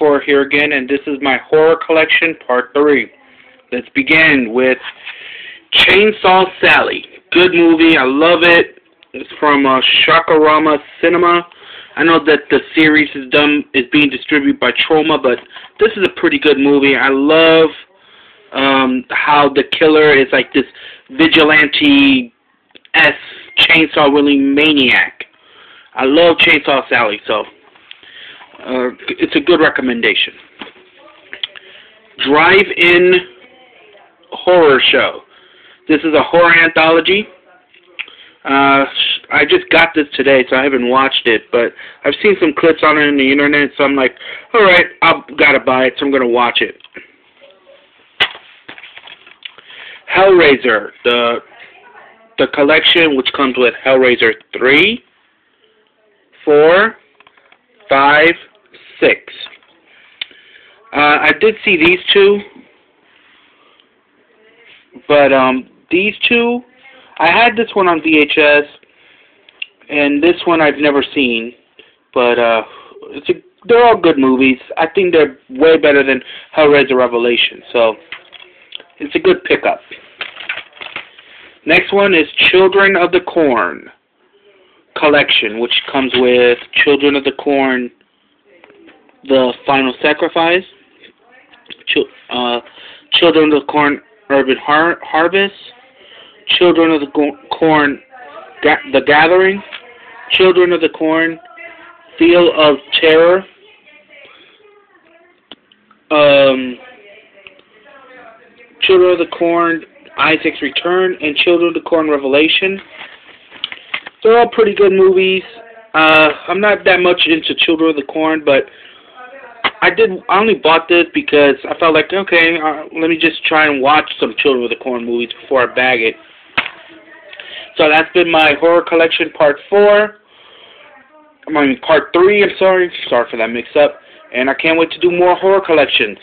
ZX4 here again, and this is my horror collection, part 3. Let's begin with Chainsaw Sally. Good movie, I love it. It's from uh, Shockorama Cinema. I know that the series is done is being distributed by Troma, but this is a pretty good movie. I love um, how the killer is like this vigilante s chainsaw wielding maniac. I love Chainsaw Sally, so uh, it's a good recommendation. Drive-in horror show. This is a horror anthology. Uh, I just got this today, so I haven't watched it, but I've seen some clips on it on the internet, so I'm like, all right, I've got to buy it, so I'm going to watch it. Hellraiser, the the collection, which comes with Hellraiser 3, 4, 5, 6. Uh, I did see these two, but um, these two, I had this one on VHS, and this one I've never seen, but uh, it's a, they're all good movies. I think they're way better than Hellraiser Revelation, so it's a good pickup. Next one is Children of the Corn collection, which comes with Children of the Corn, The Final Sacrifice, Ch uh, Children of the Corn Urban Har Harvest, Children of the Corn Ga The Gathering, Children of the Corn Field of Terror, um, Children of the Corn Isaac's Return, and Children of the Corn Revelation. They're all pretty good movies. Uh, I'm not that much into Children of the Corn, but I did. I only bought this because I felt like, okay, uh, let me just try and watch some Children of the Corn movies before I bag it. So that's been my horror collection, part four. I mean, part three. I'm sorry. Sorry for that mix-up. And I can't wait to do more horror collections.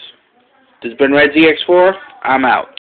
This has been Red ZX4. I'm out.